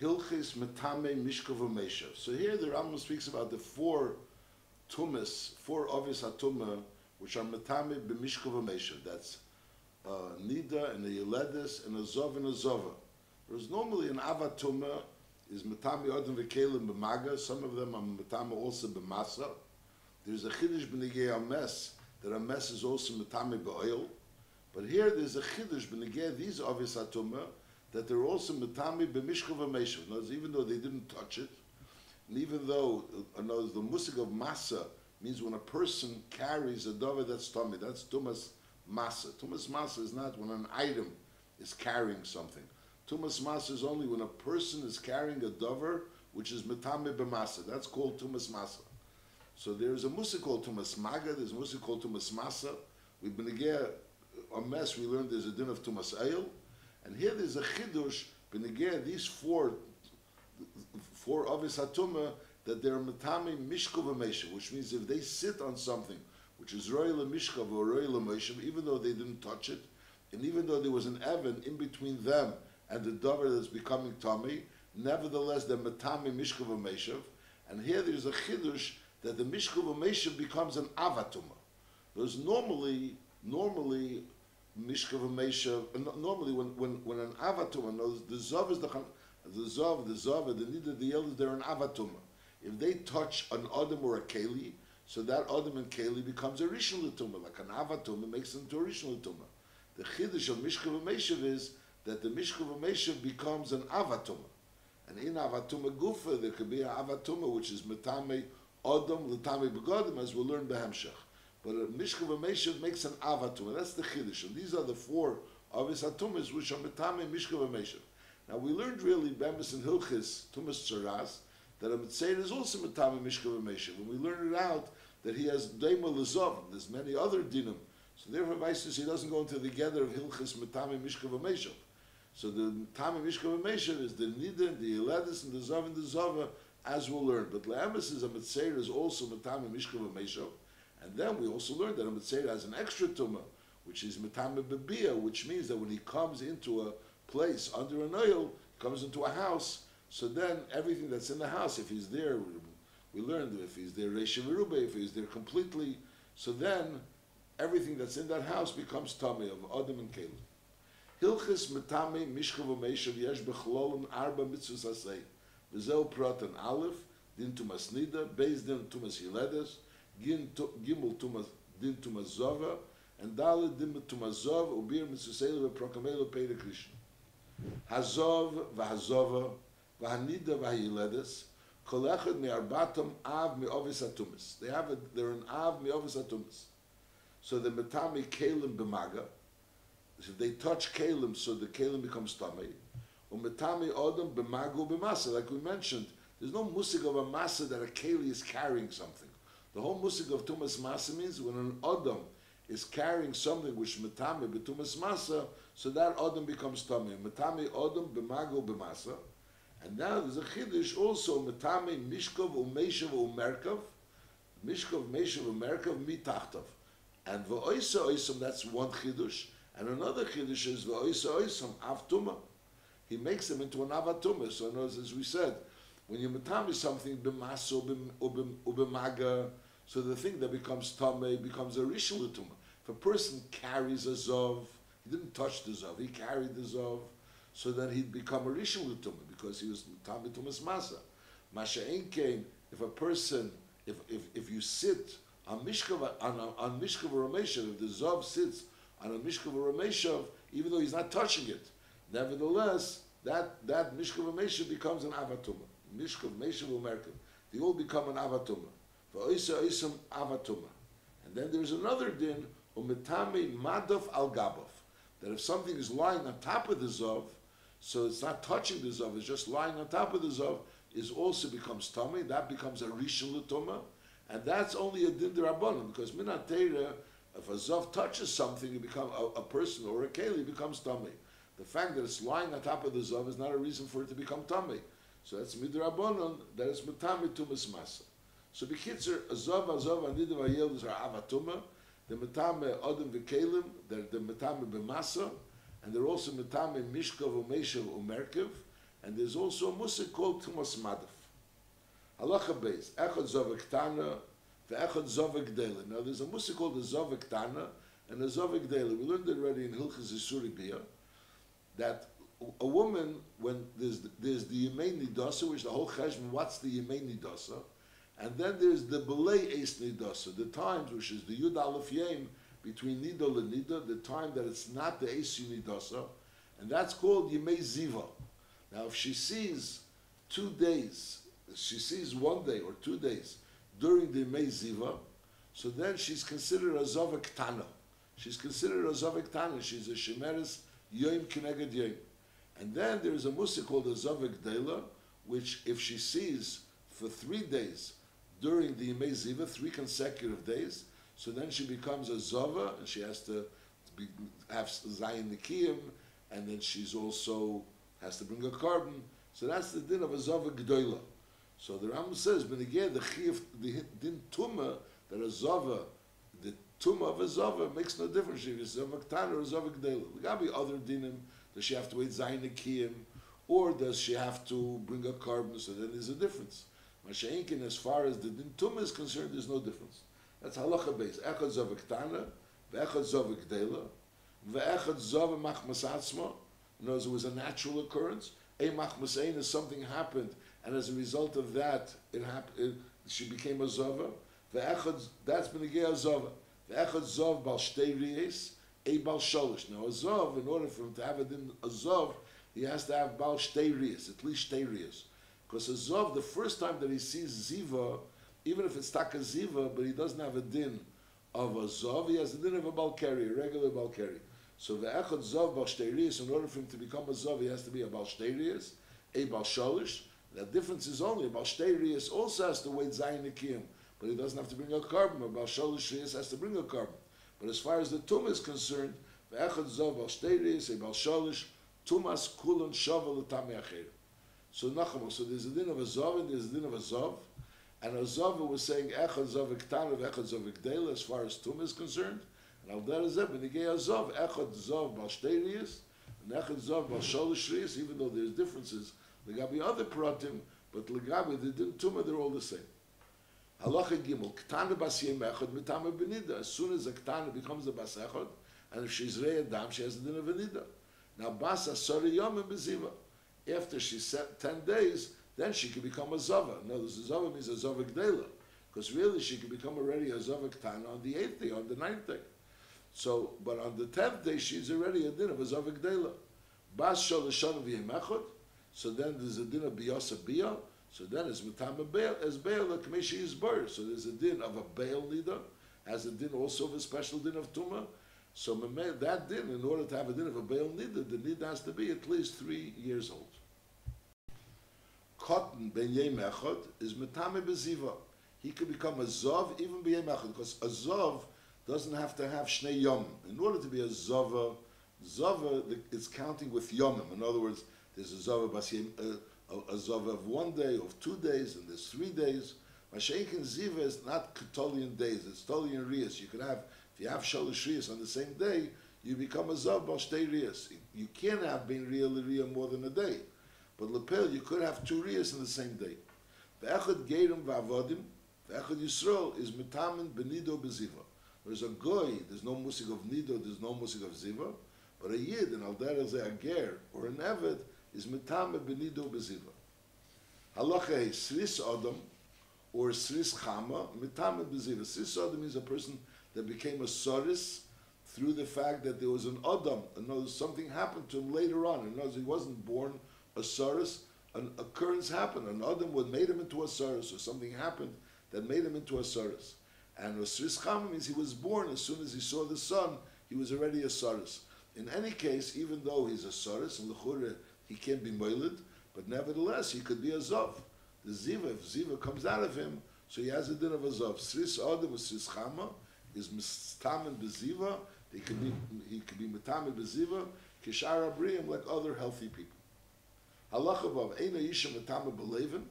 Hilchis Metame Mishkov. So here the Rambam speaks about the four tumas, four obvious atuma, which are Metame B'Mishkov Umeshav. That's Nida and a Yeledis and a Zov and a Zova. Whereas normally an Avatuma is Metame Odin V'Kelim B'Maga. Some of them are Metame also B'Masa. There's a Chiddush B'Negei Ames, that a mess is also Metame B'Oil. But here there's a Chiddush B'Negei, these obvious atuma, that they're also metami b'mishkav v'meshav. Even though they didn't touch it, and even though, words, the musik of masa means when a person carries a dover that's tummy, that's tumas masa. Tumas masa is not when an item is carrying something. Tumas masa is only when a person is carrying a dover which is metame b'masa. That's called tumas masa. So there's a musik called tumas maga, there's a musik called tumas masa. We've been again a mess, we learned there's a din of tumas ayil, and here there's a chidush, benegeh, these four, four obvious hatuma, that they're metame mishkov which means if they sit on something, which is royal mishkov or royal meshav, even though they didn't touch it, and even though there was an evan in between them and the dover that's becoming tummy, nevertheless they're metame mishkov and here there's a chidush that the mishkov becomes an avatuma. Because normally, normally Mishka v'meisha. Normally, when when when an avatuma knows the zav is the the zav, the zav, the nida, the elders, they're an avatuma. If they touch an adam or a keli, so that adam and keli becomes a rishon l'tuma. Like an avatuma makes them to a rishon l'tuma. The chiddush of mishka v'meisha is that the mishka v'meisha becomes an avatuma. And in avatuma gufa, there could be an avatuma which is metame adam l'tame begodim, as we'll learn behemshach. But a Mishka v'Meshav makes an Avatuma. That's the Chiddush. And these are the four Avis Atumas which are Metame Mishka v'Meshav. Now we learned really Bemis and Hilchis, Tumas Tzaras, that a Mitzayir is also Metame Mishka v'Meshav. And we learned it out that he has Deima Lezov. There's many other dinim. So therefore, Vaisus, he doesn't go into the gather of Hilchis Metame Mishka v'Meshav. So the Metame Mishka v'Meshav is the Nida, the Eledis, and the Zav and the Zava, as we'll learn. But Le'emes is a Mitzayir is also Metame Mishka v'Meshav. And then we also learned that a Mitzvah has an extra tumah, which is Metame Bebia, which means that when he comes into a place under an oil, comes into a house, so then everything that's in the house, if he's there, we learned if he's there Reisha Verube, if he's there completely, so then everything that's in that house becomes Tame of Adam and Caleb. Hilchis Metame Mishchav Umeshav Yesh Bechlolin Arba Mitzvahs Asay. V'zeu Prat and Aleph, Din Tumas Nida, Beis Din Tumas Yiledes, gimel din tumas zova and dalet din tumas zov ubir mitzusel ve prokamel pe krishna. Hazov va hazova va hanida va yiledes kol echad av atumas they have a, they're an av mi ovis atumas so the metami kalim b'maga if they touch kalim so the kalim becomes tummy or metami odom b'magu b'masa like we mentioned there's no musik of a masa that a keli is carrying something the whole musik of Tumas Masa means when an Adam is carrying something which Metame betumas Masa, so that Adam becomes Tame. Metame Adam b'mago b'masa. And now there's a Chiddush also, Metame Mishkov u'Meishav u'Merkav, Mishkov, Meishav u'Merkav mitachtav. And v'oisa oisam, that's one Chiddush. And another Chiddush is v'oisa oisam, avtuma. He makes them into an avatuma. So in other words, as we said, when you metame something b'masa or b'maga, so the thing that becomes tamei becomes a rishon tumah. If a person carries a zov, he didn't touch the zov, he carried the zov, so then he'd become a rishon tumah because he was tamei tumas masa. Masha'en came if a person, if, if, if you sit on mishkav on, on mishkav rameshav, if the zov sits on a mishkav rameshav, even though he's not touching it, nevertheless that that mishkav rameshav becomes an avatuma. Mishkav meshav umerkav, they all become an avatuma. And then there's another din, umetame madov al gabov, that if something is lying on top of the zov, so it's not touching the zov, it's just lying on top of the zov, is also becomes tummy, that becomes a rishon l'tuma, and that's only a din derabbanon, because minatera, if a zov touches something, it become a, a person or a keli becomes tummy. The fact that it's lying on top of the zov is not a reason for it to become tummy. So that's midrabanon, that is metame tumas masa. So bekitzer, azov, azov, and anidim ayeldus are avatuma, the metame v'kelim, they're the metame b'masa, and they're also metame mishkov u'meshav u'merkev, And there's also a musik called Tumas Madaf. Halacha Beis, Echad Zovek Tana, Ve'echad Zovek Dela. Now there's a musik called the Zovek Tana and the Zovek Dela. We learned it already in Hilchas Isuri Bia, that a woman, when there's, there's the Yemei Nidasa, which the whole Cheshbon, what's the Yemei Nidasa? And then there's the Belay Eis Nidasa, the times, which is the Yud Aleph Yem, between Nida and Nida, the time that it's not the Eis Nidasa, and that's called Yemei Ziva. Now, if she sees two days, she sees one day or two days during the Yemei Ziva, so then she's considered a Zavak Tana. She's considered a Zavak Tana. She's a Shemeres Yom Kineged Yom. And then there's a musa called a Zavik Dela, which if she sees for three days during the Yemei Ziva, three consecutive days, so then she becomes a Zova, and she has to be, have Zayin Nikiyim, and then she's also has to bring a carbon. So that's the din of a Zova Gdoila. So the Rambam says, Benegeh, the Chiyv, the din Tuma, that a Zava, the Tuma of a Zova makes no difference if it's Zava Ktan or a Zava Gdoila. There got to be other dinim does she have to wait Zayin Kiyim? Or does she have to bring a carbon? So then there's a difference. Masha'inkin, as far as the din tum is concerned, there's no difference. That's halacha base. Echad zavik tana, ve'echad zavik dela, ve'echad zav machmas atzma. In other words, it was a natural occurrence. A machmasein is something happened, and as a result of that, it happened. She became a zava. Ve'echad, that's been a zava. Ve'echad zav bal shtei a Bal Sholish. Now, a Zov, in order for him to have it in a Zov, he has to have Bal Shtei at least Shtei Because Zov, the first time that he sees Ziva, even if it's Taka Ziva, but he doesn't have a din of a Zov, he has a din of a Balkari, a regular Balkari. So the Echad Zov Bal Shtei in order for him to become a Zov, he has to be a Bal Shtei a Bal Sholish. The difference is only a Bal Shtei also has to wait Zayin Nikim, but he doesn't have to bring a carbon. A Bal Sholish has to bring a carbon. But as far as the tum is concerned, ve'echad zov al shteiris, a bal sholish, tumas kulon shava l'tami acher. So nacham, so there's a din of a zov and there's a din of a zov, and a zov was saying echad zov iktan of echad zov ikdel as far as tum is concerned, and al der zeb, and a zov, echad zov bal shteiris, and echad zov bal sholish rias, even though there's differences, legabi other pratim, but legabi the din tumah, they're all the same. Halacha Gimel, Ktana Bas Yem Echad Mitama Benida. As soon as a Ktana becomes a Bas Echad, and if she's Rei Adam, she has a din of Benida. Now Bas Asori Yom and Beziva. After she's set 10 days, then she can become a Zava. No, this Zava means a Zava Gdela. Because really she can become already a Zava Ktana on the 8th day, on the 9th day. So, but on the 10th day, she's already a din of a Zava Gdela. Bas Shalashon V'Yem Echad. So then there's a din of Biyasa Biyah. So then it's bail as bail like kamishi is. So there's a din of a bail leader, has a din also of a special din of Tumah, So that din, in order to have a din of a bail nida, the nida has to be at least three years old. Cotton ben yem is mitame beziva. He could become a zov even ben yem because a zov doesn't have to have shnei yom. In order to be a zova, zova is counting with yomim. In other words, there's a zova bas yem. Uh, a, a Zov of one day, of two days, and there's three days. Mashiach and Ziva is not Ketolian days, it's Tolian Rias. You can have, if you have Shalosh Rias on the same day, you become a Zov Balshtei Rias. You can't have been real Ria more than a day. But Lepel, you could have two Rias in the same day. Ve'echad Gerim Va'avodim, Ve'echad Yisrael is Mitamen Benido Beziva. There's a goy, there's no musik of nido, there's no musik of ziva, but a yid, an alder a ger, or an eved, is mitame benido beziva. Halacha is sris adam or sris chama mitame beziva. Sris adam is a person that became a soris through the fact that there was an adam. In other something happened to him later on. In other words, he wasn't born a soris. An occurrence happened. An adam would made him into a soris, or something happened that made him into a soris. And a sris chama means he was born as soon as he saw the sun. He was already a soris. In any case, even though he's a soris, and the he can't be moiled, but nevertheless he could be a zov. The ziva, if ziva comes out of him, so he has a din of a zov. Sris adam with sris chama is mistamen beziva. He could be he could be mitamen beziva kishar abriyim like other healthy people. Halacha eina yisha mitamen belevin.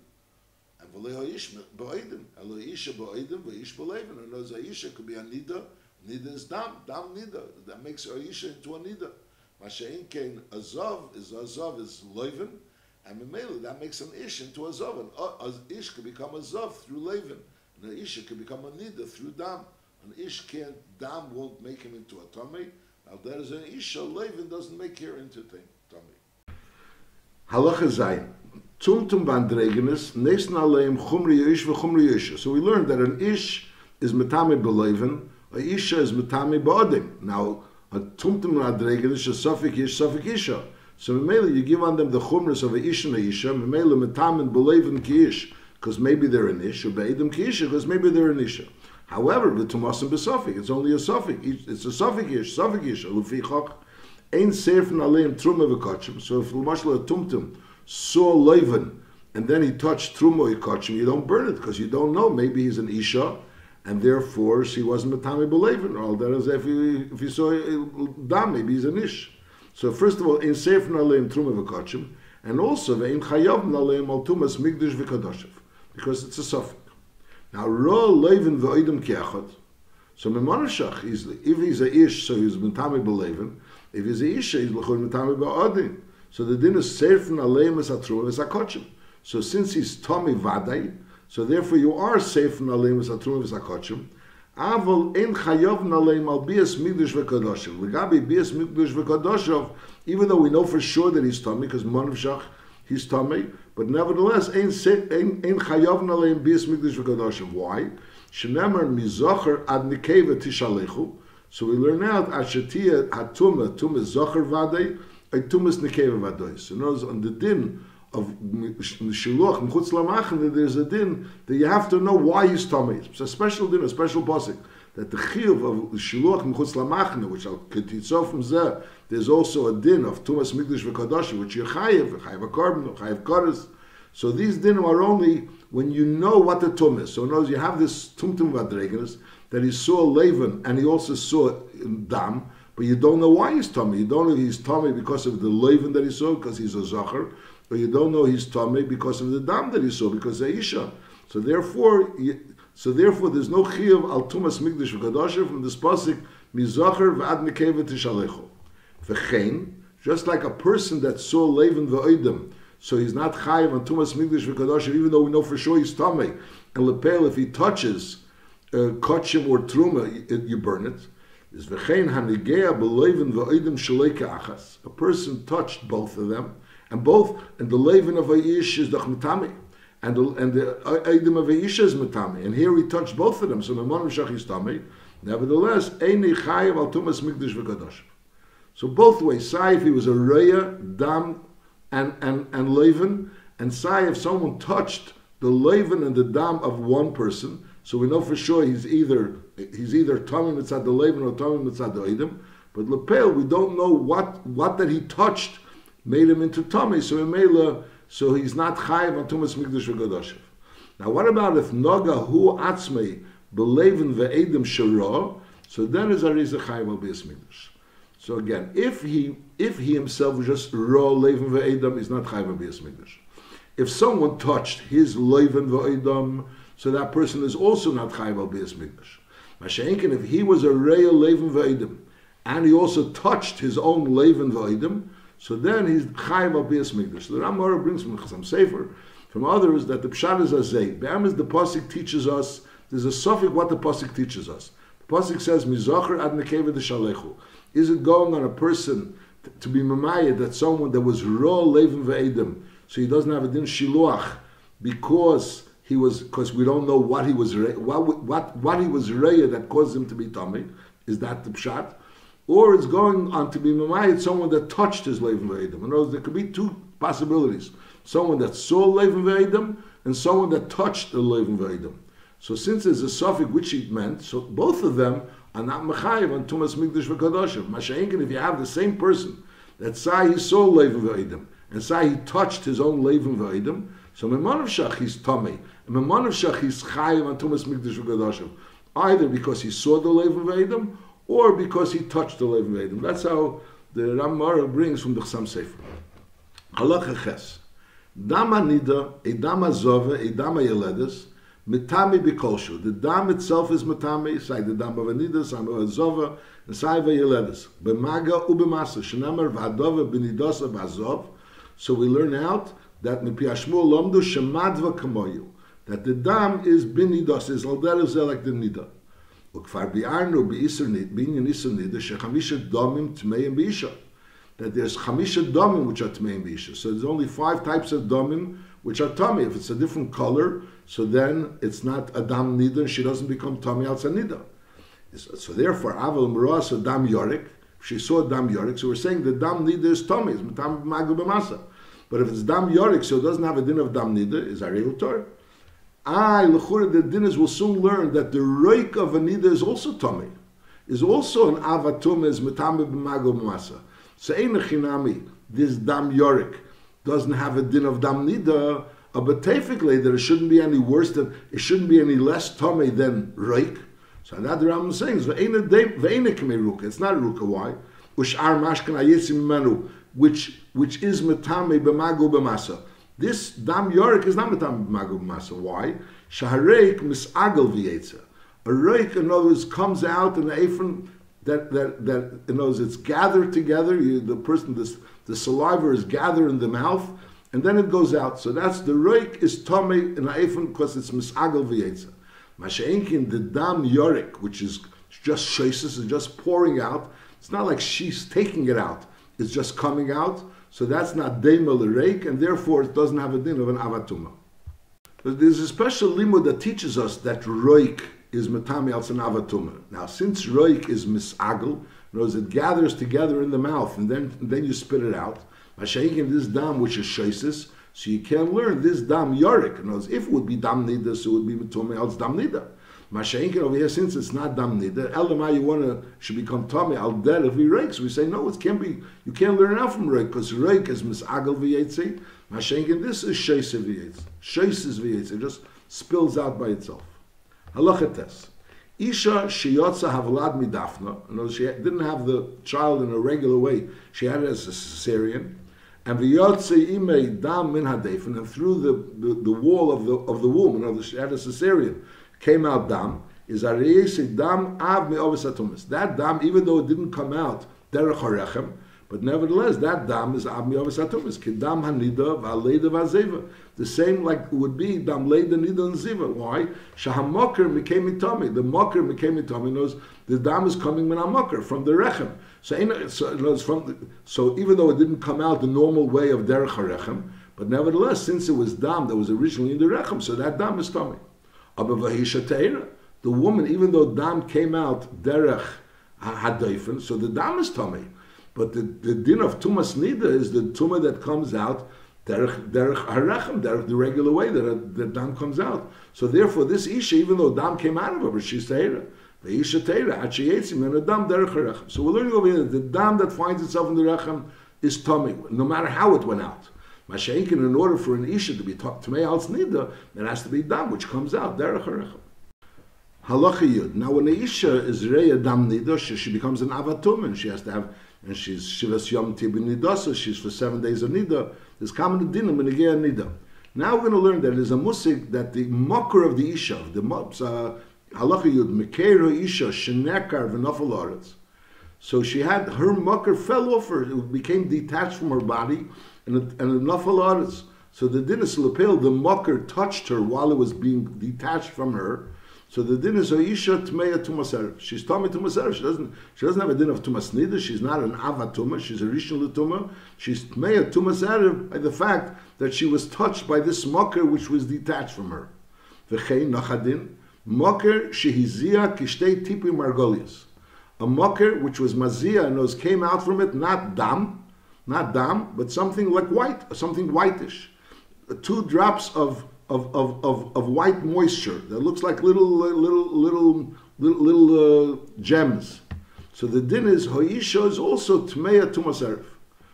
And v'leho ish ba'edim. Elo isha ba'edim v'ish ba'levin. And those Aisha could be a nida. Nida is dam. Dam nida. That makes Aisha into a nida. Masha'in kein azov is azov is loiven, And Mamela, that makes an ish into a zov. An uh, ish can become a zov through levin. And an ish can become a nida through dam. An ish can't, dam won't make him into a tummy. Now there is an isha, levin doesn't make her into tummy. Halacha zayin. Tumtum bandregenis, nesen aleim chumri ish v'chumri ish. So we learned that an ish is metame belevin, a isha is metame ba'odim. Now, a tumtum bandregenis is suffik ish, suffik isha. So Memela, you give on them the chumras of a ish and a isha, Memela metamin believin ki ish, because maybe they're an ish, or be'edim ki isha, because maybe they're an isha. However, the tumasim besofik, it's only a sofik, it's a sofik ish, sofik isha, lufi chok, ein seifin aleim truma v'kotchim, so if l'mashal a tumtum saw levin, and then he touched truma v'kotchim, you don't burn it, because you don't know, maybe he's an isha, and therefore she wasn't metami believin, or all that is if he, if he saw uh, dam, maybe he's an ish. So first of all, in Sefer Naleim Truma v'Kachim, and also in Chayav Naleim Al Tumas Migdash v'Kadoshev, because it's a suffix. Now, Ro Levin v'Oidem Kiachot, so Memonashach, if he's a Ish, so he's Mentami b'Levin, if he's a isha, he's l'chol mitame ba'odin. So the din is serfin aleim es atruim es akotchim. So since he's Tommy Vadai, so therefore you are safe from Aleim Satrum Visakotchim. Avol ein chayov naleim al bias mikdush v'kodoshev. Legabi bias mikdush v'kodoshev, even though we know for sure that he's tummy, because Manav Shach, he's tummy, but nevertheless, ein chayov naleim bias mikdush v'kodoshev. Why? Shenemar mizocher ad nikeva tishalechu. So we learn out Ashatia Hatuma, Tum is Zocher Vadei, and Tum is Nekeva So knows on the din of Shiloch, Mchutz that there's a din that you have to know why he's Tomei. It's a special din, a special posik. That the chiyuv of Shiloch Mchutz Lamachne, which I'll continue from there, there's also a din of Tumas Mikdash VeKadosh, which you're Chayev, Chayev HaKarbon, Chayev Kodesh, so these din are only when you know what the tum is. So knows you have this tumtum vadregenes, that he saw Lavan and he also saw Dam, but you don't know why he's tummy. You don't know he's tummy because of the Lavan that he saw, because he's a Zachar, but you don't know he's tummy because of the dam that he saw, because Aisha. So therefore, so therefore, there's no chiyuv al tumas mikdash v'kadosha from this pasuk mizacher v'ad nekeva tishalecho. V'chein, just like a person that saw Levin v'oidim, so he's not chayiv on tumas mikdash v'kadosha, even though we know for sure he's tummy. And lepel, if he touches uh, kachim or truma, you, burn it. Is v'chein hanigea b'levin v'oidim shaleka achas. A person touched both of them. And both, and the Levin of Aish is the Chmetami, and the, and the Eidim of Aish is Metami. And here he touched both of them, so Memon Shach is Tami. Nevertheless, Eini Chayev al Tumas Mikdash v'Kadosh. So both ways, Sai if he was a Reya, Dam, and, and, and Levin, and Sai if someone touched the Levin and the Dam of one person, so we know for sure he's either he's either Tommy Mitzad the Levin or Tommy Mitzad the. But Lepel, we don't know what what that he touched made him into tummy, so Mela, so he's not chayiv on tumas mikdash v'gadoshev. Now, what about if noga hu atzmei belevin ve'edim shara? So then is ariza chayiv al mikdash. So again, if he if he himself was just raw levin ve'edim, he's not chayiv al mikdash. If someone touched his levin ve'edim, so that person is also not chayiv al mikdash. Mashenkin, if he was a real levin ve'edim, and he also touched his own levin ve'edim, so then he's Chaim al Bias Mikdash. The Ramah brings from some Sefer, from others, that the Pshat is Azay. Be'emes, the Pasik teaches us, there's a suffix what the Pasik teaches us. The Pasik says, Mizacher ad nekeva de shalechu. Is it going on a person to be mamayed that someone that was raw levin ve'edim, so he doesn't have a din shiluach, because he was, because we don't know what he was, what, what, what he was raya that caused him to be tummy. Is that the Pshat? or it's going on to be mamayit someone that touched his levin ve'edim. In other words, there could be two possibilities: someone that saw levin ve'edim and someone that touched the levin ve'edim. So since there's a suffix which it meant, so both of them are not mechayiv on tumas mikdash v'kadoshim. Masha'inkin, if you have the same person that say he saw levin ve'edim and say he touched his own levin ve'edim, so memanav shach is tummy, and memanav shach he's chayiv on tumas mikdash v'kadoshim, either because he saw the levin ve'edim or because he touched the Levin Vedim. That's how the Ramara brings from the Chassam Sefer. Halacha Ches. Dama Nida, a Dama Zova, a Dama Yeledes, Mitami Bikolshu. The Dam itself is Mitami, say the dam of Dama Vanida, Sama Zova, and Saiva Yeledes. Bemaga Ubemasa, Shenamar Vadova Benidosa Bazov. So we learn out that Mipiyashmul lomdu shemadva kamoyu, that the dam is binidos, is alderev like the nida. Ukfar bi'arnu bi'isernid, binyan isernid, shechamisha domim tmeim bi'isha. That there's chamisha domim which are tmeim bi'isha. So there's only five types of domim which are tummy. If it's a different color, so then it's not a dam nida, and she doesn't become tummy outside nida. So therefore, aval muras a dam yorik, she saw dam yorik, so we're saying the dam nida is tummy, it's matam magu b'masa. But if it's dam yorik, so it doesn't have a din of dam nida, is aril tor. I, lechura, the dinners will soon learn that the reik of anida is also tummy, is also an avatum is metame b'mago b'masa. So ein chinami, this dam yorik doesn't have a din of dam nida, uh, but typically that it shouldn't be any worse than it shouldn't be any less tummy than reik. So that the Rambam is saying is ruka. It's not ruka. Why? Ushar mashkan menu, which which is metame b'mago b'masa. This dam yorik is not metam magub masa. Why? Shahareik misagel v'yetza. A reik, in other words, comes out in the apron that that that in other words, it's gathered together. You, the person, this the saliva is gathered in the mouth, and then it goes out. So that's the reik is tummy in the apron because it's misagel v'yetza. Masha'inkin the dam yorik, which is just shasis, and just pouring out. It's not like she's taking it out. It's just coming out. So that's not Deimel Reik, and therefore it doesn't have a din of an Avatuma. But there's a special limud that teaches us that Roik is Matami al Avatuma. Now, since Roik is Misagel, knows it gathers together in the mouth and then, and then you spit it out. Mashayim this dam which is Shaisis, so you can learn this dam Yorik. Knows if it would be dam nida, so it would be Matumi al dam nida. Masha'inkin over here, since it's not dam nida, elamai you want to should become tummy al der if he rakes. We say no, it can't be. You can't learn out from rake because rake is misagel v'yetzi. Masha'inkin this is sheis v'yetzi. Sheis is. It just spills out by itself. Halacha test. Isha sheyotza havlad midafna. In she didn't have the child in a regular way. She had it as a cesarean. And v'yotze imei dam min hadefen. And through the, the, the wall of the of the womb, in other words, she had a cesarean came out dam is a reisik dam av me'ovis atumis. That dam, even though it didn't come out derech harechem, but nevertheless, that dam is av me'ovis atumis. Kedam hanida v'aleida v'azeva. The same like would be dam leida nida and ziva. Why? Shahamoker became itami. The mocker became itami. Knows the dam is coming min mocker from the rechem. So, so, from so even though it didn't come out the normal way of derech harechem, but nevertheless, since it was dam that was originally in the rechem, so that dam is tummy. The woman, even though dam came out derech hadayfen, so the dam is tummy. But the, the din of tumas nida is the tumah that comes out derech derech harechem, derech the regular way that the dam comes out. So therefore, this isha, even though dam came out of her, but she's teira. The isha teira, hachiyetzim, and a dam derech harechem. So we're learning over here that the dam that finds itself in the rechem is tummy, no matter how it went out. Masha'inkin, in order for an Isha to be taught to al Nida, it has to be dam, which comes out. Derech Harechem. Halacha Yud. Now, when the Isha is Reya Dam Nida, she, she becomes an Avatum, and she has to have, and she's Shivas Yom Tibin Nidasa, she's for seven days of Nida. There's common dinim in Negea Nida. Now we're going to learn that there's a musik that the mocker of the Isha, the uh, Halacha Yud, Mekero Isha, Shenekar V'nofel So she had, her mucker fell off her, it became detached from her body, and a, and a So the dinis lapel, the mucker touched her while it was being detached from her. So the din is Aisha oh, Tmeya Tumaser. She's Tame Tumaser. She doesn't she doesn't have a din of Tumas Nida. She's not an Ava Tuma. She's a Rishon Tuma. She's Tmeya Tumaser by the fact that she was touched by this mucker which was detached from her. V'chein Nachadin. Mucker Shehizia Kishtei Tipi Margolius. A mucker which was Mazia and those came out from it, not Dam, not dam, but something like white, something whitish. Two drops of, of, of, of, of white moisture that looks like little, little, little, little, little uh, gems. So the din is, Hoisha is also Tmeya Tumasarif.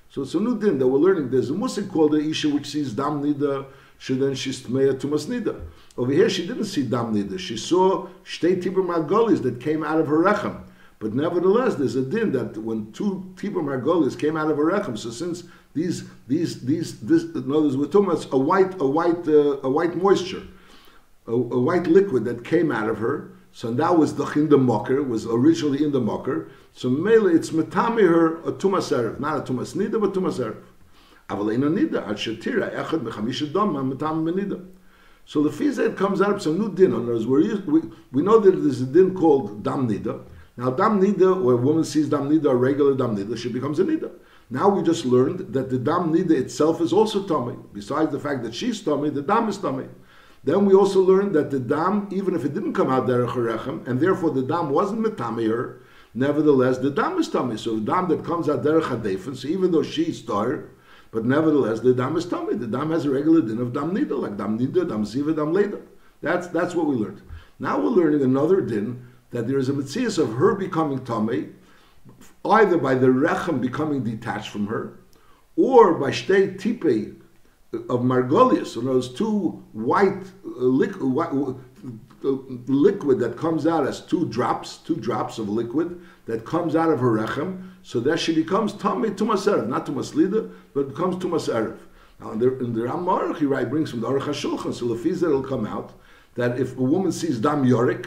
So it's a new din that we're learning. There's a musik called the Isha which sees Dam Nida, she then she's Tmeya Tumas Nida. Over here she didn't see Dam Nida. She saw Shtei Tibur Magolis that came out of her Rechem. But nevertheless, there's a din that when two Tibur Margolis came out of Erechem, so since these, these, these, this, in other a white, a white, uh, a white moisture, a, a, white liquid that came out of her, so that was the in the mocker, was originally in the mocker. So mele it's metami her a tumas erev, not a tumas nida, but tumas erev. Avaleina nida ad shetira echad mechamisha dama metami benida. So the fizet comes out of some new din. In other words, we we know that there's a din called dam nida, now, dam nida, where a woman sees dam nida, a regular dam nida, she becomes a nida. Now we just learned that the dam nida itself is also tummy. Besides the fact that she's tummy, the dam is tummy. Then we also learned that the dam, even if it didn't come out derech harechem, and therefore the dam wasn't metami her, nevertheless the dam is tummy. So the dam that comes out derech hadefen, so even though she's tar, but nevertheless the dam is tummy. The dam has a regular din of dam nida, like dam nida, dam ziva, dam leda. That's that's what we learned. Now we're learning another din that there is a mitzvah of her becoming tummy, either by the rechem becoming detached from her, or by shtei tipe of margolius, so those two white, uh, liquid, white uh, liquid that comes out as two drops, two drops of liquid that comes out of her rechem, so that she becomes tummy tumas not tumas lida, but becomes tumas. Now in the, in Ramar, he right, brings from the Aruch HaShulchan, so Lefiza it'll come out that if a woman sees dam yorik,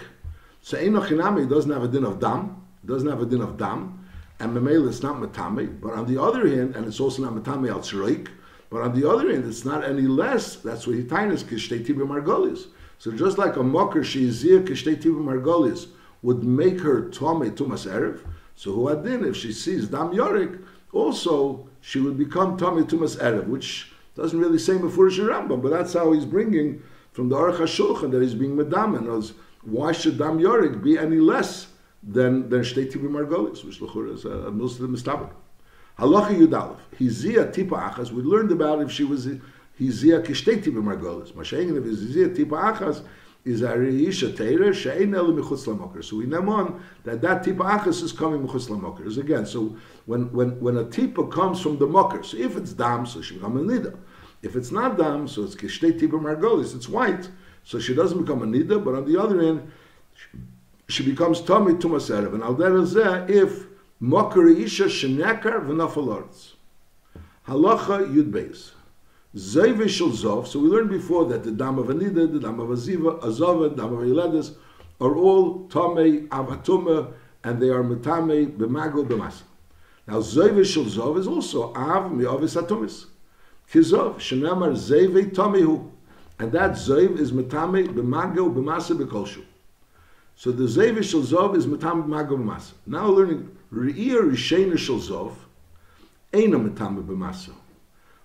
so Einochinami doesn't have a din of dam, doesn't have a din of dam, and Memela it's not matami, but on the other hand, and it's also not matami al tzroik, but on the other hand, it's not any less. That's what Hitainis kishtei tiba margolis. So just like a mocker sheizir kishtei tiba margolis would make her tome tumas erev, so who adin if she sees dam yorik, also she would become tome tumas erev, which doesn't really say mefurish Rambam, but that's how he's bringing from the Aruch HaShulchan that he's being medamen. Why should dam yorik be any less than than shtei margolis, which l'chur is a, a Muslim mistaber. Halacha Yudalef. Hizia tipa achas. We learned about if she was hizia kishtei tipa margolis. Mashengen if hizia tipa achas is a reisha teira she'ein elu michutz lamoker. So we know on that that tipa achas is coming michutz lamoker. Again. So when when when a tipa comes from the mocker, so if it's dam, so she becomes a nida. If it's not dam, so it's kishtei tipa margolis. It's white, so she doesn't become a nida. But on the other hand, she becomes tummy tumas erev. And al derezeh if Mokar Isha Shenekar V'nafal Halacha Yud Beis. Zayve Shel Zov. So we learned before that the Dam of Anida, the Dam of Aziva, Azova, Dam of Yiledis are all Tomei Avatuma and they are Metame B'mago B'masa. Now Zayve Shel Zov is also Av Mi'avis Atumis. Kizov Shenamar Zayve Tomehu. And that Zayv is Metame B'mago B'masa B'kolshu. So the Zayve Shel Zov is Metame B'mago B'masa. Now learning Re'ir Rishena Shel Zov, Eina Metame B'Masa.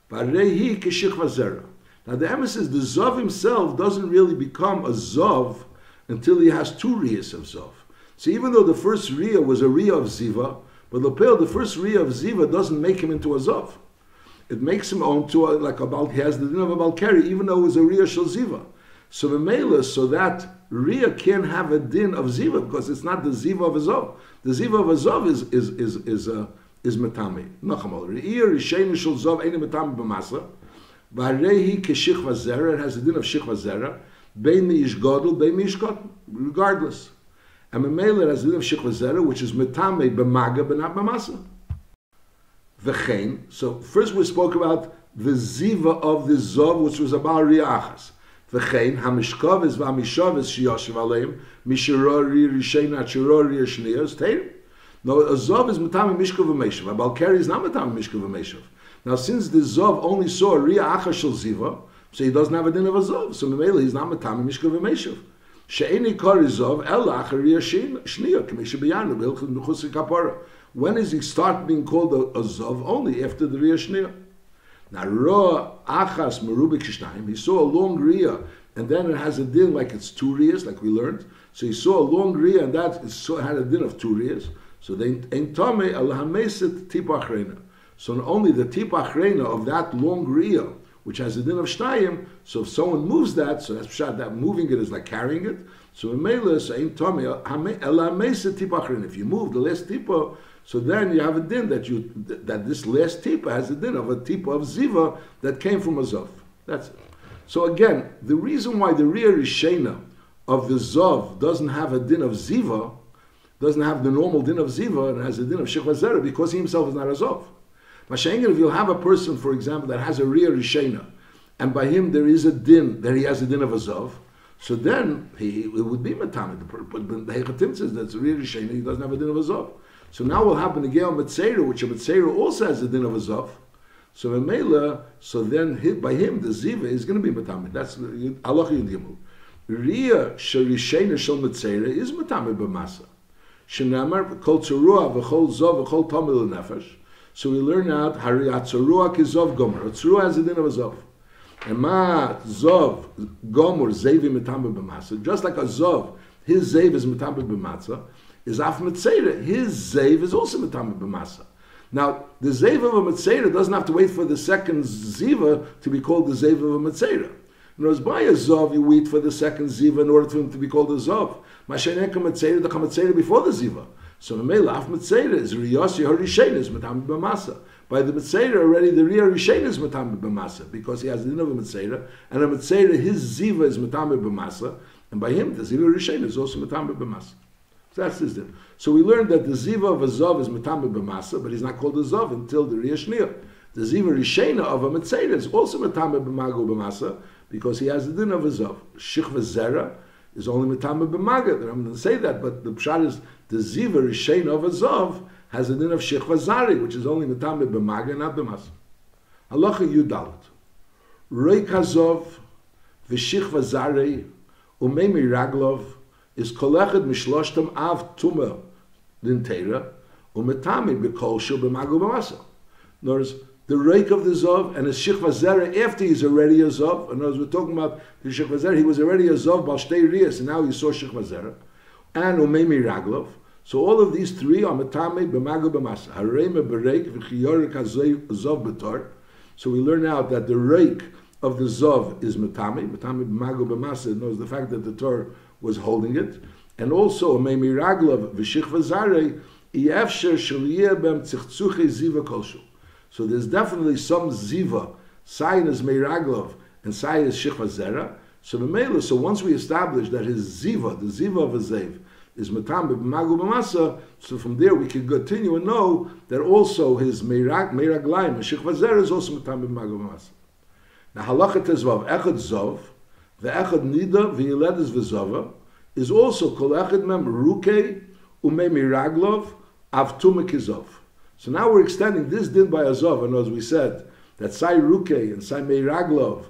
Barehi Keshichva Zera. Now the emphasis is the Zov himself doesn't really become a Zov until he has two Riyas of Zov. So even though the first Riyah was a Riyah of Ziva, but Lepel, the first Riyah of Ziva doesn't make him into a Zov. It makes him onto a, like a Bal, he has the din of a Balkari, even though it was a Riyah Shel Ziva. So the Mela, so that Riyah can't have a din of Ziva because it's not the Ziva of a Zov. The ziva of a zov is is is is uh, is metame. Nachamol. Re'ir rishein shel zov ein metame b'masa. V'arehi keshich v'zera. It has the din of shich v'zera. Bein mi ish godel, bein mi ish Regardless. And Memela has the din of shich v'zera, which is metame b'maga, but not b'masa. V'chein. So first we spoke about the ziva of the zov, which was about riachas. V'chein hamishkavis v'amishavis shiyoshiv aleim mishirori rishein achirori yeshniyos teir. No, a zov is matami mishkav v'meshav. A balkari is not matami mishkav v'meshav. Now, since the zov only saw ria acha shel ziva, so he doesn't have a din of a zov. So memela he's not matami mishkav v'meshav. She'eni kari zov el acher k'misha b'yanu b'ilchud mechus kapara. When does he start being called a, a zov? Only after the ria shniyah. Now, ra achas merubik. He saw a long ria, and then it has a din like it's two rias, like we learned. So he saw a long ria, and that had a din of two rias. So they ain't tame al hameset tipachrena. So only the tipachrena of that long ria, which has a din of shtayim, so if someone moves that, so that's pshat, that moving it is like carrying it. So in Mela, tipachrena. If you move the last tipa, so then you have a din that you that this last tipa has a din of a tipa of ziva that came from a zov. That's it. So again, the reason why the ria rishena of the zov doesn't have a din of ziva, doesn't have the normal din of ziva, and has a din of shechvazera because he himself is not a zov. Mashengen, if you have a person, for example, that has a ria rishena, and by him there is a din that he has a din of a zov, so then he it would be matamid. But the Hechatim says that's a ria rishena, he doesn't have a din of a zov. So now what happened to Gael Mitzera, which a Mitzera also has a din of a zov. So in Mela, so then by him the ziva is going to be matame. That's Allah Yudimul. Ria sharishena shel mitzera is matame b'masa. Shenamar kol tzurua v'chol zov v'chol tamil nefesh. So we learn out hari atzurua ki zov gomer. Atzurua has a din of a zov. And ma zov gomer zevi matame b'masa. Just like a zov, his zev is matame b'masa. Is af mitzera. His zev is also matame b'masa. Now, the Zev of a Mitzera doesn't have to wait for the second Ziva to be called the Zev of a Mitzera. Other by a Zov, you wait for the second Ziva in order for him to be called a Zov. Masheneka Mitzera, the Mitzera before the Ziva. So Melaf Mitzera is Riyosi Harishen is Matam B'masa. By the Mitzera already, the Riyah Rishen is Matam B'masa because he has the din of a Mitzera, and a Mitzera, his Ziva is Matam B'masa, and by him, the Ziva Rishen is also Matam B'masa. So that's his din. So we learned that the ziva of a zov is matame b'masa, but he's not called a zov until the riyashniya. The ziva rishena of a mitzayda is also matame b'mago b'masa because he has the din of a zov. Shichva zera is only matame b'maga. I'm going to say that, but the pshat is the ziva rishena of a zov has a din of shichva zari, which is only matame b'maga, not b'masa. Halacha yudalit. Rei kazov v'shichva zari umemi raglov is kolechad mishloshtam av tumah din Teira, umetami b'kol shil b'magu b'masa. In other words, the rake of the Zov and his Shikva Zera after he's already a Zov. And as we're talking about the Shikva Zera, he was already a Zov, Balshtei Rias, and now he saw Shikva Zera. And Umemi Raglov. So all of these three are Matame b'magu b'masa. Harema b'reik v'chiyorik Zov b'tor. So we learn out that the rake of the Zov is Matame, Matame b'magu b'masa. knows the fact that the Torah was holding it and also a memiraglav v'shichva zarei iefsher shaliyeh tzichtzuche ziva kolshu. So there's definitely some ziva, sign is meiraglav and sign is shichva zera. So the so once we establish that his ziva, the ziva of a zev, is matam b'magu b'masa, so from there we can continue and know that also his meirag, meiraglaim, shichva zera is also matam b'magu b'masa. Now halacha tezvav, echad zov, ve'echad nida, ve'yeled is v'zova, is also kol echad mem ruke ume miraglov avtum kizov. So now we're extending this din by azov, and as we said, that sai ruke and sai miraglov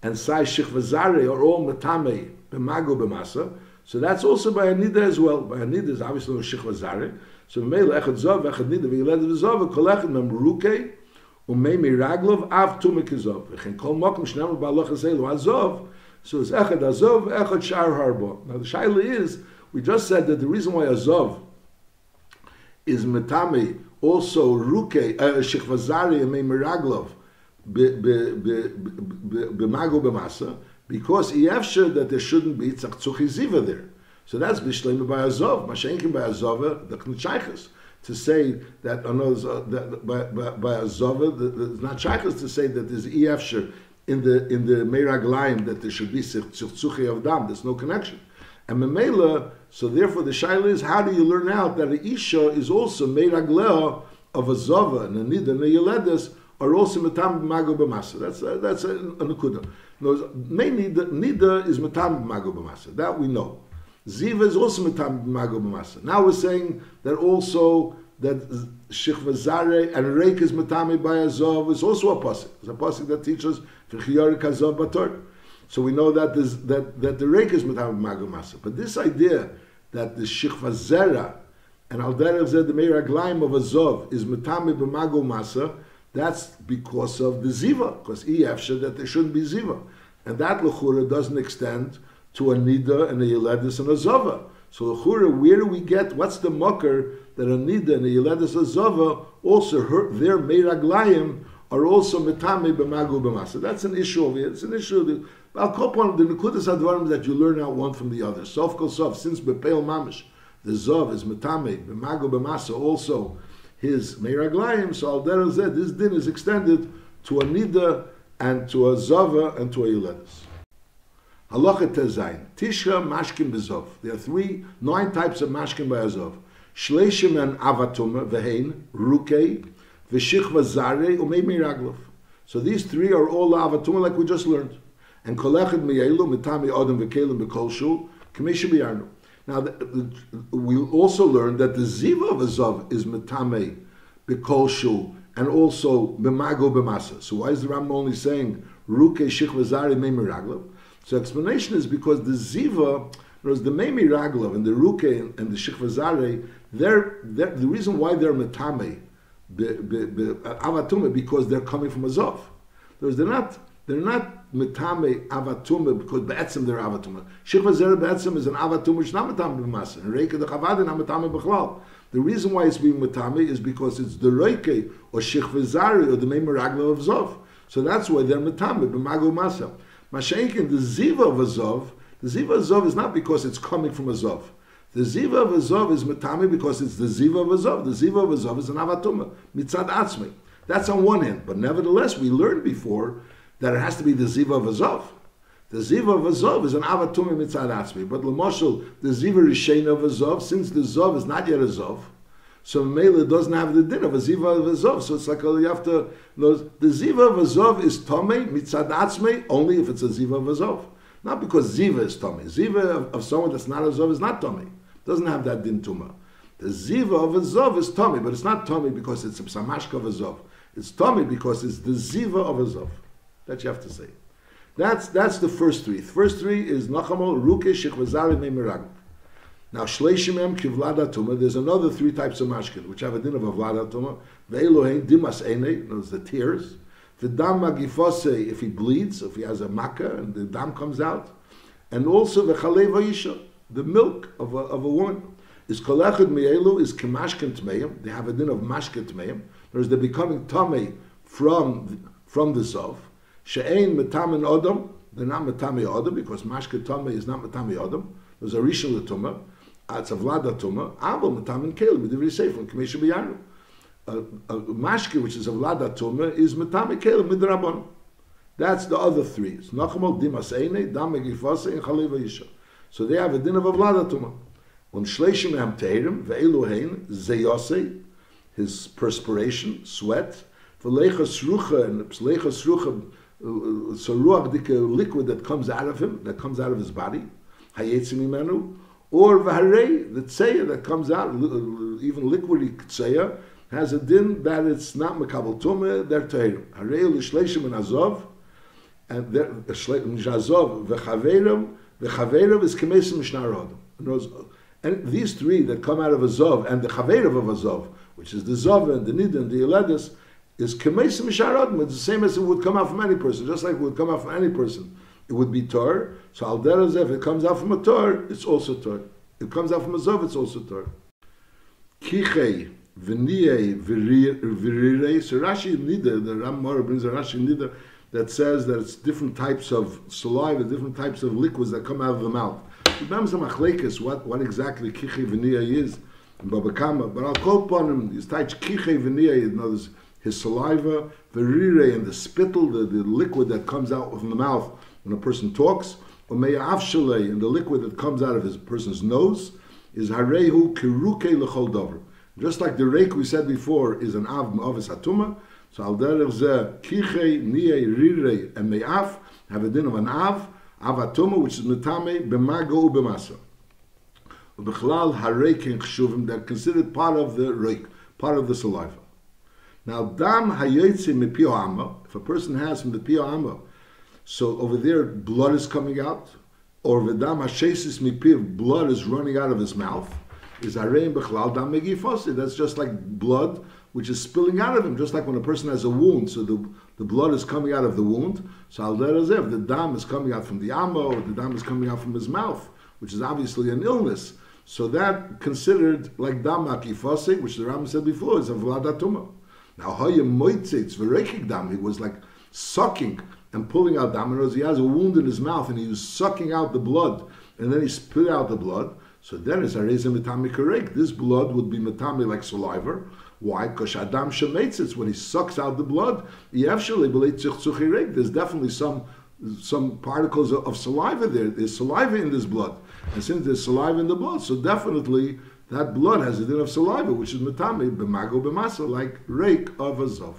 and sai shichvazare are all matame b'mago b'masa. So that's also by anida as well. By anida is obviously no shichvazare. So meil echad zov echad nida v'yiled v'zov kol echad mem ruke ume miraglov avtum kizov. V'chen kol mokum shnam ba'aloch azelu azov. So it's Echad Azov, Echad Shar Harbo. Now the Shaila is, we just said that the reason why Azov is Metame, also Ruke, uh, Shechvazari, and Meraglov, B'mago B'masa, because Yevsha that there shouldn't be Tzachzuchi Ziva there. So that's Bishleim by Azov, Mashenkim by Azov, the Knutshaychas to say that, oh no, uh, that by, by, it's not shaykhs to say that there's Efsher in the in the Meiraglaim that there should be Sichtzuchi of Dam. There's no connection. And Memela, so therefore the Shaila is how do you learn out that an Isha is also Meiraglea of a Zava and a Nida and a are also Matam Mago B'masa. That's a, that's a, a Nakuda. Mainly the Nida is Matam Mago B'masa. That we know. Ziva is also Matam Mago B'masa. Now we're saying that also that Shechva Zare and Reik is Matami by Azov is also a pasuk. It's a pasuk that teaches. So we know that that that the Reik is Matami Magomasa. But this idea that the Shechva Zera and Al Derech Zed the Meir Aglaim of Azov is Matami B'Magomasa, that's because of the Ziva, because Iyafsha that there shouldn't be Ziva. And that Lechura doesn't extend to a Nida and a Yeledis and a Zova. So Lechura, where do we get, what's the mucker that a nida and a yiledis and a zova also hurt their meiraglayim are also metame b'magu b'masa. That's an issue. It's an issue. I'll call upon the nekudas advarim that you learn out one from the other. Sof kol sof. Since bepeil mamish, the zav is metame b'magu b'masa. Also, his meiraglayim. So al derezeh, this din is extended to a nida and to a zava and to a yeledes. Halacha tezayin. Tisha mashkin bezov. There are three, nine types of mashkin by azov. Shleishim and Avatuma, Vehain, Rukei, Veshichva Zare, Umei Miraglov. So these three are all Avatuma, like we just learned. And Kolechid Meyelu, Mitami Odom Vekelim Bekolshu, Kamesha Biyarnu. Now, the, the, we also learned that the Ziva of Azov is Mitame Bekolshu and also b'mago b'masa. So why is the Rambam only saying ruke shichva zari memiraglav? So explanation is because the ziva, whereas the memiraglav and the ruke and the shichva zari, they're, they're, the reason why they're metame avatume because they're coming from Azov. Whereas they're not they're not metame avatume because be'etzim they're avatume. Shichva zera be'etzim is an avatume which not metame b'masa. And reika the chavad not metame b'chlal. The reason why it's being metame is because it's the reike or shichva zari or the memiragla of Zov. So that's why they're metame b'magu masa. Mashenkin the ziva of Azov, the ziva of Azov is not because it's coming from Azov. The ziva of Azov is metame because it's the ziva of Azov. The ziva of Azov is an avatuma, mitzad atzmi. That's on one hand. But nevertheless, we learned before that it has to be the ziva of Azov. The ziva of Azov is an avatuma mitzad atzmi. But Lamoshel, the ziva rishena of Azov, since the Zov is not yet Azov, so Mela doesn't have the din of a ziva of Azov. So it's like oh, you have to know the ziva of Azov is tome mitzad atzmi only if it's a ziva of Azov. Not because ziva is tome. Ziva of, of someone that's not Azov is not tome doesn't have that din tuma. The ziva of a zov is tummy, but it's not tummy because it's a psamashka of a zov. It's tummy because it's the ziva of a zov. That you have to say. That's that's the first three. The first three is nachamo ruke shechvazari memirag. Now shleishimem kivlada tuma. There's another three types of mashkin which have a din of a vlada tuma. Ve'elohein dimas ene. Those the tears. The dam magifose if he bleeds, if he has a makkah and the dam comes out, and also the chaleva yisha the milk of a, of a woman. Is kolechad me'elu is kemashkin tmeim. They have a din of mashkin tmeim. Whereas they're becoming tame from from the zov. She'ein metamin odom. They're not metame odom because mashke tame is not metame odom. There's a rishon tumah. It's a vlada tumah. Abel metamin kelim. B'divrei sefer k'mesha b'yanu. A mashke which is a vlada tumah is metame kelim midrabon. That's the other three. Nachamol dimas eine, dam megifase, and chaliva yisha. So they have a din of a vlada tuma. Und shleishim ham teirim, ve'elu hein, zeyose, his perspiration, sweat, v'leicha srucha, and leicha srucha, so ruach dike liquid that comes out of him, that comes out of his body, hayetzim imenu, or v'harei, the tzeya that comes out, even liquidy tzeya, has a din that it's not makabel tumah, they're teirim. Harei l'shleishim and azov, and azov v'chaverim, the Chaverav is Kemesim Mishnah And these three that come out of a Zov, and the Chaverav of a Zov, which is the Zov and the Nid and the Eledis, is Kemesim It's the same as it would come out from any person, just like it would come out from any person. It would be Tor. So Al if it comes out from a Tor, it's also Tor. It comes out from a Zov, it's also Tor. Kichei, V'niyei, V'rirei. So Rashi Nida, the Ram Mora brings a Rashi Nida, that says that it's different types of saliva, different types of liquids that come out of the mouth. What, what exactly kichi v'niya is in Babakama, but I'll call upon him, his types kichi v'niya, in other words, his saliva, verire, and the spittle, the, the liquid that comes out from the mouth when a person talks, or me'avshale, and the liquid that comes out of his person's nose, is harehu kiruke l'chol dover. Just like the reik we said before is an av ma'avis hatuma, so al derech ze kiche nie rire and me'af have a din of an av, avatoma, which is metame b'mago u'b'masa. Ubechlal harekin chshuvim, they're considered part of the reik, part of the saliva. Now, dam hayotze mepio amma, if a person has from the pio amma, so over there blood is coming out, or v'dam hashesis mipiv, blood is running out of his mouth, is harein bechlal dam megifose, that's just like blood which is spilling out of him, just like when a person has a wound, so the, the blood is coming out of the wound. So al if the dam is coming out from the amo, or the dam is coming out from his mouth, which is obviously an illness. So that considered like dam akifase, which the Ram said before, is a vladatuma. Now hayim moitzitz dam, he was like sucking and pulling out dam, and he has a wound in his mouth, and he was sucking out the blood, and then he spit out the blood. So then it's a metami This blood would be metami like saliva, why? Because Adam Shemetzitz, when he sucks out the blood, there's definitely some some particles of, saliva there. There's saliva in this blood. And since there's saliva in the blood, so definitely that blood has a din of saliva, which is metame, b'mago b'masa, like rake of a zov.